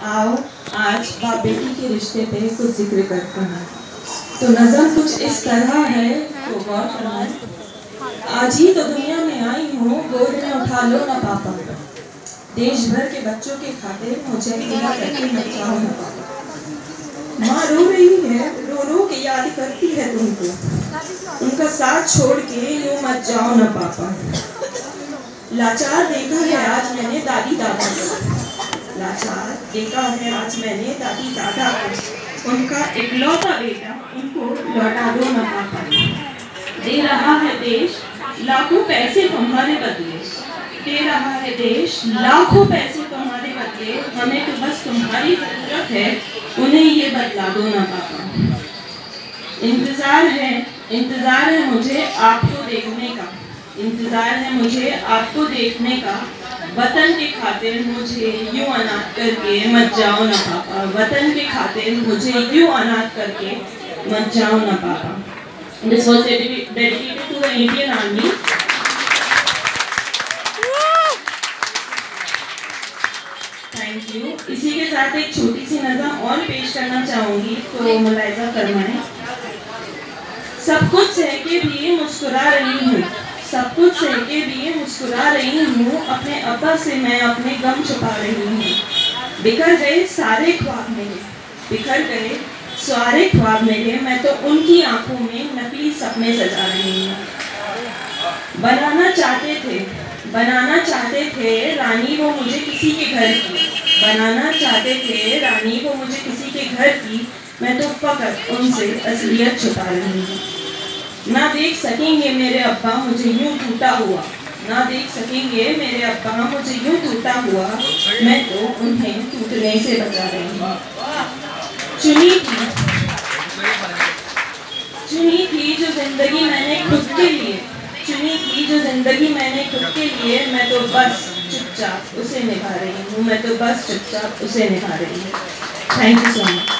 आओ, आज बाप बेटी के रिश्ते पे कुछ ज़िक्र करते हैं तो नज़म कुछ इस तरह है तो गौर करना। आज ही तो दुनिया में आई हूँ गोद में उठा लो ना पापा। देश भर के बच्चों के खातिर मुझे बिना करके नचाओ ना पापा। माँ रो रही है रो रो के याद करती है तुमको। उनका साथ छोड़ के यूँ मत जाओ ना पापा। लाचार देखा है आज मैंने दादी दादा को। लाचार देखा है आज मैंने दादी दादा को। उनका इकलौता बेटा उनको लौटा दो ना पापा दे रहा है देश लाखों पैसे तुम्हारे बदले। दे रहा है देश लाखों पैसे तुम्हारे बदले। हमें तो बस तुम्हारी ज़रूरत है, उन्हें ये बदला दो ना पापा इंतज़ार है इंतज़ार है मुझे आपको देखने का। इंतज़ार है मुझे आपको देखने का। वतन के खातिर मुझे यूँ अनाथ करके मत जाओ ना, पापा। वतन के खातिर मुझे यूँ अनाथ करके मत जाओ ना, पापा। This was dedicated to the Indian army thank you इसी के साथ एक छोटी सी नज़र और पेश करना चाहूँगी तो मुलायजा करवाएँ सब कुछ सह के हूँ सब कुछ सह के भी मुस्कुरा रही हूँ। अपने अब्बा से मैं अपने गम छुपा रही हूँ। बिखर गए सारे ख्वाब मेरे। बिखर गए सारे ख्वाब मेरे। मैं तो उनकी आँखों में नकली सपने सजा रही हूँ। बनाना चाहते थे, बनाना चाहते थे रानी वो मुझे किसी के घर की। बनाना चाहते थे रानी वो मुझे किसी के घर की। मैं तो फकत उनसे असलियत छुपा रही हूँ। ना देख सकेंगे मेरे अब्बा, मुझे यूँ टूटा हुआ। ना देख सकेंगे मेरे अब्बा, मुझे यूँ टूटा हुआ। मैं तो उन्हें टूटने से बचा रही हूँ। चुनी थी। चुनी थी जो ज़िंदगी मैंने खुद के लिए। चुनी थी जो ज़िंदगी मैंने खुद के लिए। मैं तो बस चुपचाप उसे निभा रही हूँ। मैं तो बस चुपचाप उसे निभा रही हूँ। Thank you so much